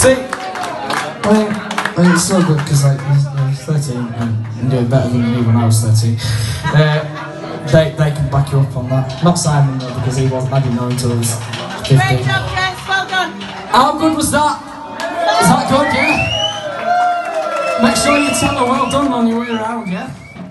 See, I mean, I it's so good because like, I was 13 and doing better than me when I was 13. Uh, they, they can back you up on that. Not Simon though, because he wasn't, I didn't know Great job, Jess. well done. How good was that? Is that good, yeah? Make sure you tell her well done on your way around, yeah?